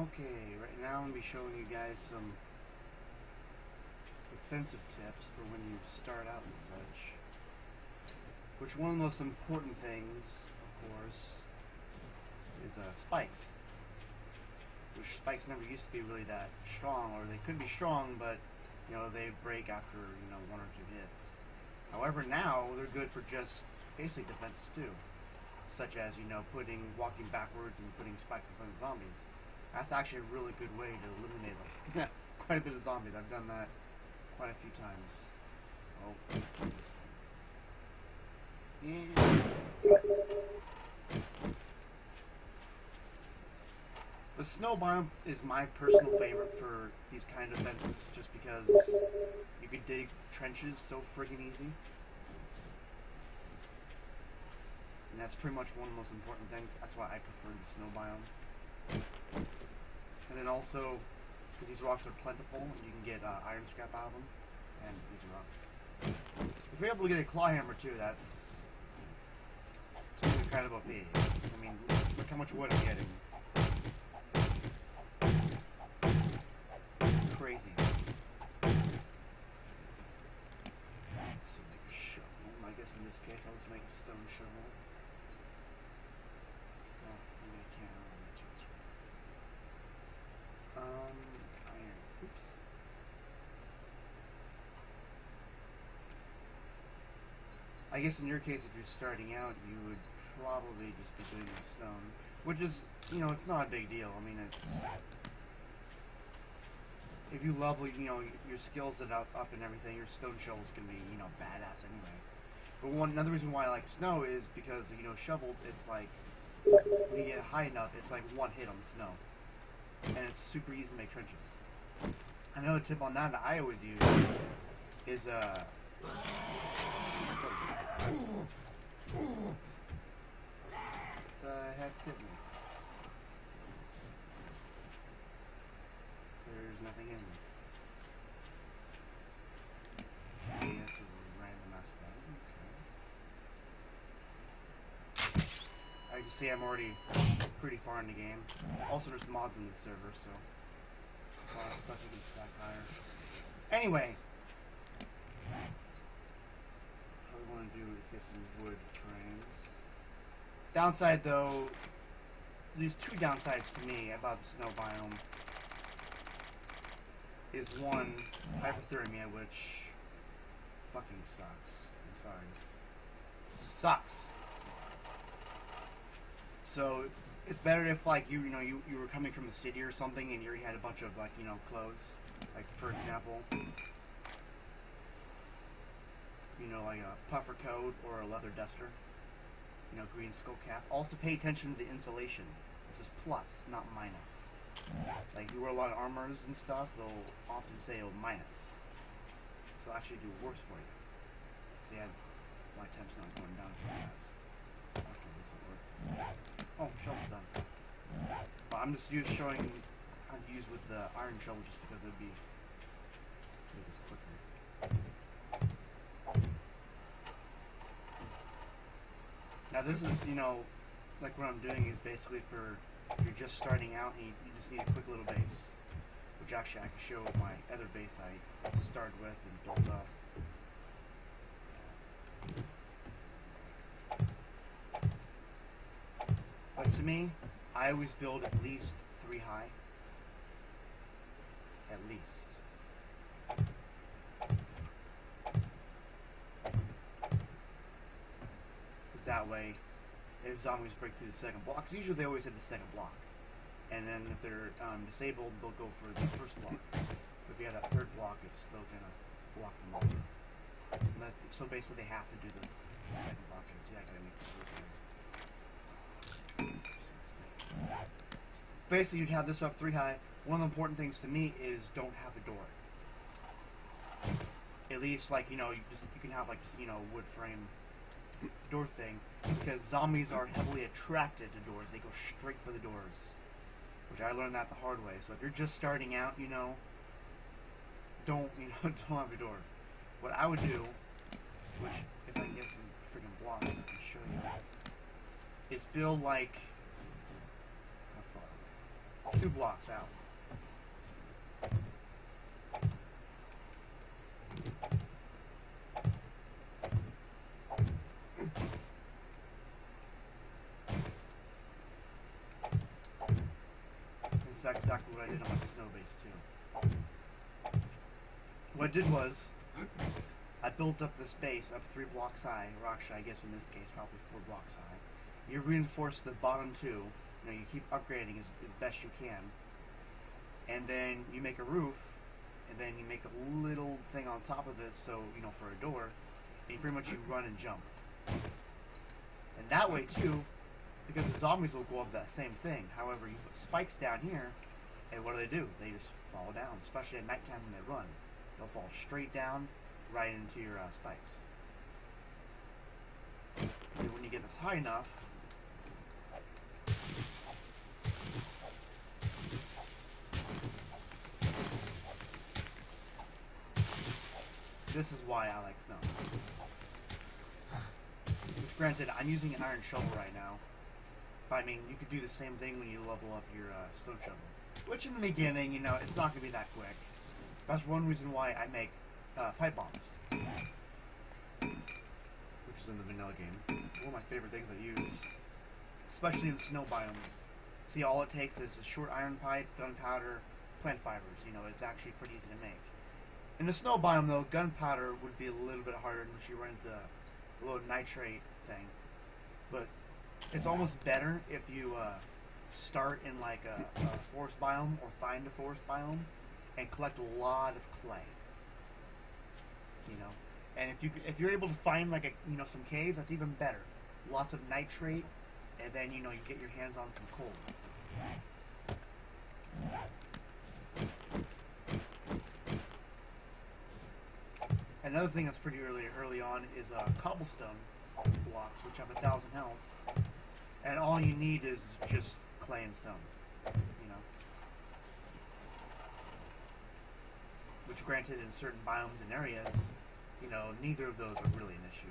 Okay, right now I'm going to be showing you guys some defensive tips for when you start out and such. Which one of the most important things, of course, is uh, spikes. Which spikes never used to be really that strong, or they could be strong, but you know they break after you know one or two hits. However, now they're good for just basic defenses too, such as you know putting walking backwards and putting spikes in front of zombies. That's actually a really good way to eliminate them. quite a bit of zombies. I've done that quite a few times. Oh. The snow biome is my personal favorite for these kind of fences, just because you can dig trenches so friggin' easy. And that's pretty much one of the most important things. That's why I prefer the snow biome. And then also, because these rocks are plentiful, you can get uh, iron scrap out of them. And these rocks. If you're able to get a claw hammer too, that's totally kind of OP. I mean, look how much wood I'm getting. It's crazy. So make a shovel. I guess in this case I'll just make a stone shovel. Oh, maybe I can't really transfer. Um, iron. Oops. I guess in your case, if you're starting out, you would probably just be doing the stone, which is, you know, it's not a big deal. I mean, it's if you level, you know, your skills that up, up and everything, your stone shovel is gonna be, you know, badass anyway. But one another reason why I like snow is because you know shovels, it's like when you get high enough, it's like one hit on the snow, and it's super easy to make trenches. Another tip on that that I always use is uh. What the heck's hit me? There's nothing in there. I can see I'm already pretty far in the game. Also, there's mods in the server, so a lot of stuff you can higher. Anyway, what we want to do is get some wood frames. Downside, though, there's two downsides for me about the snow biome. Is one hypothermia, which fucking sucks. I'm sorry, sucks. So it's better if like you you know you, you were coming from the city or something and you already had a bunch of like you know clothes like for example you know like a puffer coat or a leather duster you know green skull cap. Also pay attention to the insulation. This is plus not minus. Like you wear a lot of armors and stuff they'll often say oh minus. So actually do worse for you. See I, my temp's not going down so fast. Okay this will work. Oh, shovel's done. Well, I'm just showing how to use with the iron shovel just because it would be make this quicker. Now this is, you know, like what I'm doing is basically for you're just starting out and you, you just need a quick little base. Which actually I can show my other base I started with and built up. But to me, I always build at least three high. At least. Because that way, if zombies break through the second block, 'cause usually they always hit the second block. And then if they're um, disabled, they'll go for the first block. But if you have that third block, it's still gonna block them over. So basically, they have to do the second block. And see, I gotta make this way. Basically, you'd have this up three high. One of the important things to me is don't have a door. At least, like you know, you just you can have like just you know wood frame door thing because zombies are heavily attracted to doors. They go straight for the doors, which I learned that the hard way. So if you're just starting out, you know, don't you know don't have a door. What I would do, which if I can get some freaking blocks, I can show you, is build like two blocks out. This is exactly what I did on my snow base too. What I did was, I built up this base up three blocks high, or actually I guess in this case probably four blocks high. You reinforce the bottom two, you know, you keep upgrading as, as best you can. And then you make a roof, and then you make a little thing on top of it, so, you know, for a door, and you pretty much you run and jump. And that way too, because the zombies will go up that same thing. However, you put spikes down here, and what do they do? They just fall down, especially at nighttime when they run. They'll fall straight down, right into your uh, spikes. And when you get this high enough, this is why I like snow. Which, granted, I'm using an iron shovel right now. But I mean, you could do the same thing when you level up your uh, stone shovel. Which, in the beginning, you know, it's not going to be that quick. That's one reason why I make uh, pipe bombs, which is in the vanilla game. One of my favorite things I use, especially in snow biomes. See, all it takes is a short iron pipe, gunpowder, plant fibers. You know, it's actually pretty easy to make. In the snow biome, though, gunpowder would be a little bit harder unless you run into a little nitrate thing. But it's almost better if you uh, start in like a, a forest biome or find a forest biome and collect a lot of clay. You know, and if you if you're able to find like a you know some caves, that's even better. Lots of nitrate, and then you know you get your hands on some coal. Another thing that's pretty early early on is uh, cobblestone blocks, which have a thousand health, and all you need is just clay and stone. You know, which granted in certain biomes and areas, you know, neither of those are really an issue.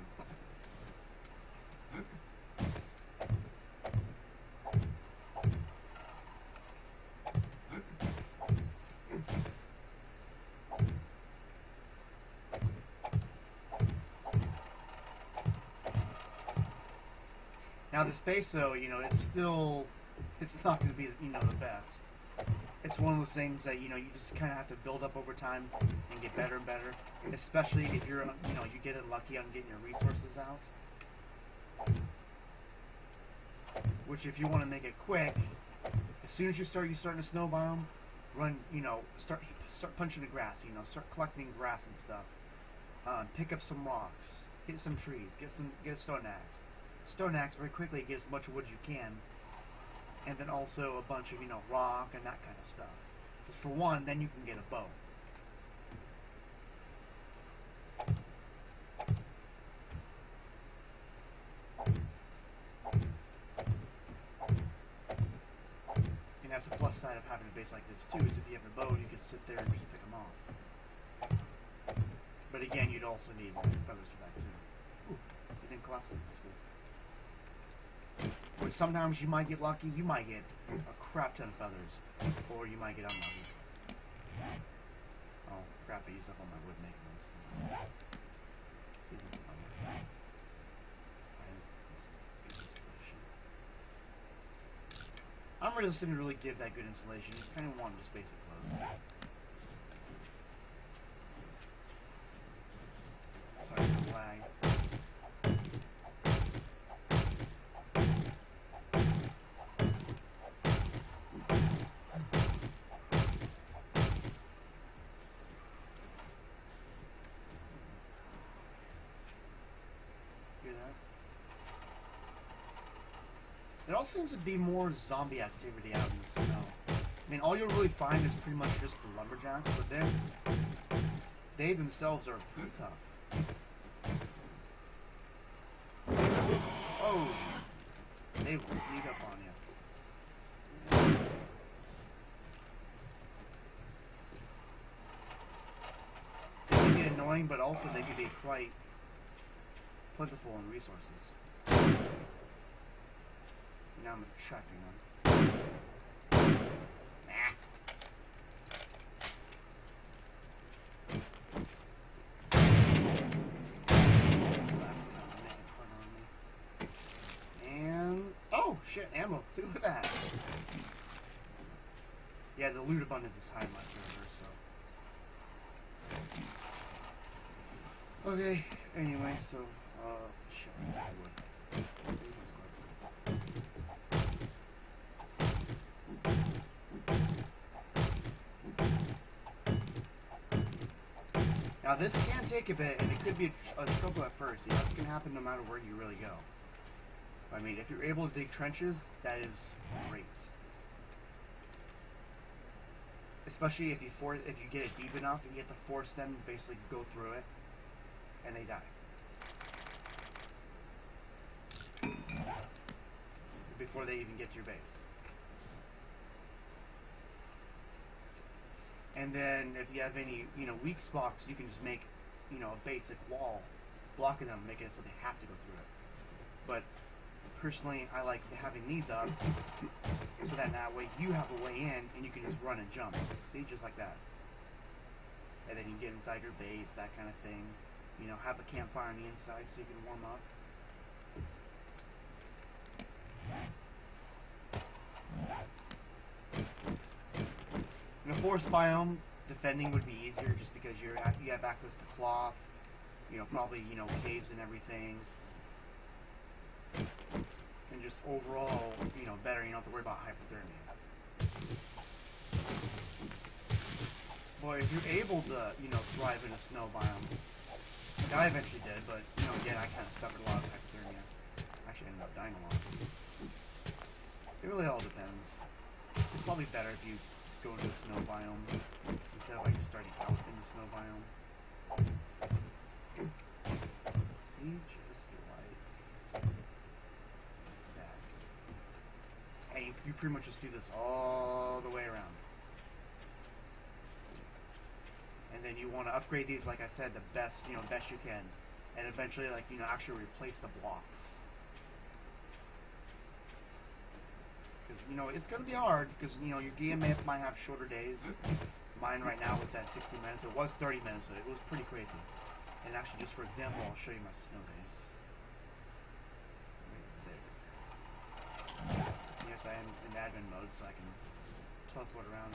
Now this base, though, you know, it's still, it's not going to be, you know, the best. It's one of those things that you know you just kind of have to build up over time and get better and better. Especially if you're, you know, you get it lucky on getting your resources out. Which, if you want to make it quick, as soon as you start, you start in a snow biome, run, you know, start start punching the grass. You know, start collecting grass and stuff. Um, pick up some rocks, hit some trees, get some get a stone axe stone axe very quickly, get as much wood as you can, and then also a bunch of you know rock and that kind of stuff. But for one, then you can get a bow. And that's a plus side of having a base like this too, is if you have a bow, you can sit there and just pick them off. But again, you'd also need feathers for that too. Ooh, it didn't collapse. That's good. But sometimes you might get lucky, you might get a crap ton of feathers, or you might get unlucky. Oh, crap, I used up all my wood making this thing. See if it's on here. Fine, it's- it's insulation. I'm resistant to really give that good insulation. You kind of want just basic clothes. Sorry for the lag. Hear that? There all seems to be more zombie activity out in the snow. I mean, all you'll really find is pretty much just the lumberjacks, but they're they themselves are pretty tough. Oh, they will sneak up on you. They can be annoying, but also they can be quite plentiful in resources. Now I'm attracting them. Oh, shit, ammo. Look at that. Yeah, the loot abundance is high in my server, so. Okay, anyway, so, uh, shit, Now this can take a bit, and it could be a, a struggle at first. You know, this can happen no matter where you really go. I mean, if you're able to dig trenches, that is great. Especially if you for if you get it deep enough, and you have to force them to basically go through it, and they die before they even get to your base. And then if you have any, you know, weak spots, you can just make, you know, a basic wall blocking them, making it so they have to go through it. But personally, I like having these up so that that way you have a way in and you can just run and jump. See, just like that. And then you get inside your base, that kind of thing. You know, have a campfire on the inside so you can warm up. In a forest biome, defending would be easier just because you're you have access to cloth, you know, probably you know caves and everything, and just overall, you know, better. You don't have to worry about hypothermia. Boy, if you're able to, you know, thrive in a snow biome, like I eventually did, but you know, again, I kind of suffered a lot of hypothermia. Actually, ended up dying a lot. It really all depends. It's probably better if you go into a snow biome instead of like starting out in the snow biome. See, just like that. And you, you pretty much just do this all the way around. And then you want to upgrade these, like I said, the best, you know, best you can. And eventually, like, you know, actually replace the blocks. Because you know it's going to be hard because you know your may, might have shorter days. Mine right now it's at 60 minutes. It was 30 minutes, so it was pretty crazy. And actually, just for example, I'll show you my snow days. Right. Yes, I am in admin mode, so I can teleport around.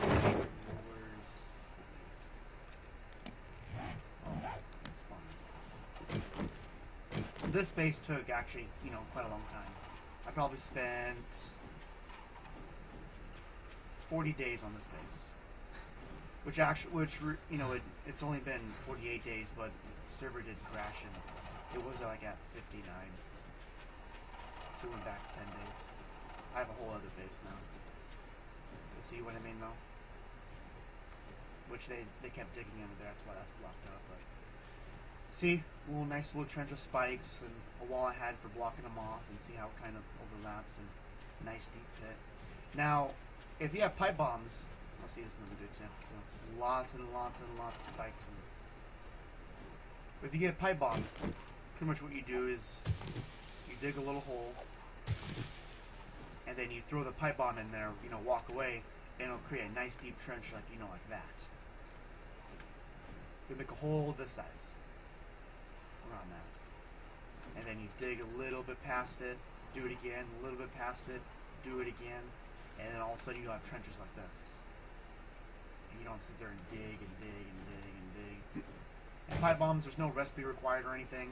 This base took actually, you know, quite a long time. I probably spent 40 days on this base. Which actually, which you know, it, it's only been 48 days, but the server did crash and it was like at 59. So we went back 10 days. I have a whole other base now. You see what I mean, though? Which they they kept digging under there. That's why that's blocked up. But see, a little nice little trench of spikes and a wall I had for blocking them off, and see how it kind of overlaps and nice deep pit. Now, if you have pipe bombs, I'll see this is another good example too. Lots and lots and lots of spikes. And if you get pipe bombs, pretty much what you do is you dig a little hole, and then you throw the pipe bomb in there. You know, walk away, and it'll create a nice deep trench, like you know, like that. You make a hole this size around that, and then you dig a little bit past it, do it again, a little bit past it, do it again, and then all of a sudden you have trenches like this. And you don't sit there and dig and dig and dig and dig. And pipe bombs, there's no recipe required or anything.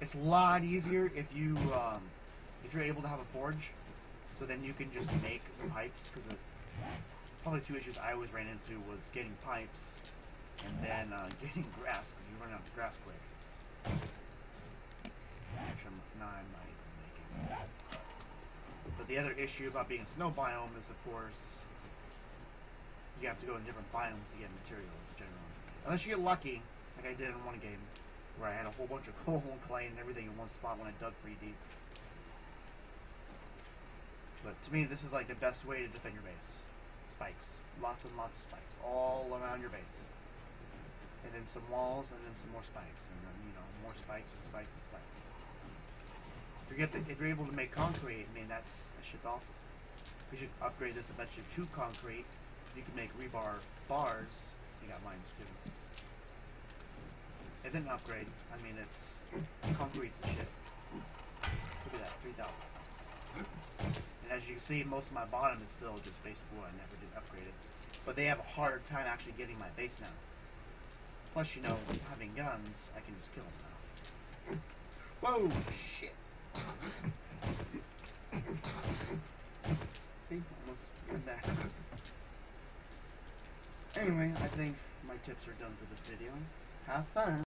It's a lot easier if you um, if you're able to have a forge, so then you can just make the pipes. Because probably two issues I always ran into was getting pipes and then uh, getting grass because you run out of grass quick. Actually, I'm, now I'm not even making. But the other issue about being a snow biome is, of course, you have to go in different biomes to get materials generally. Unless you get lucky, like I did in one game, where I had a whole bunch of coal and clay and everything in one spot when I dug pretty deep. But to me, this is like the best way to defend your base. Spikes. Lots and lots of spikes. All around your base. And then some walls, and then some more spikes. And then, you know, more spikes and spikes and spikes. If you're, to, if you're able to make concrete, I mean, that's that shit's awesome. We should upgrade this eventually to concrete. You can make rebar bars. So you got mines too. It didn't upgrade. I mean, it's concrete's the shit. Look at that, 3,000. And as you can see, most of my bottom is still just base wood. I never did upgrade it. But they have a hard time actually getting my base now. Plus, you know, having guns, I can just kill them now. Whoa, shit. See, almost went back. Anyway, I think my tips are done for this video. Have fun!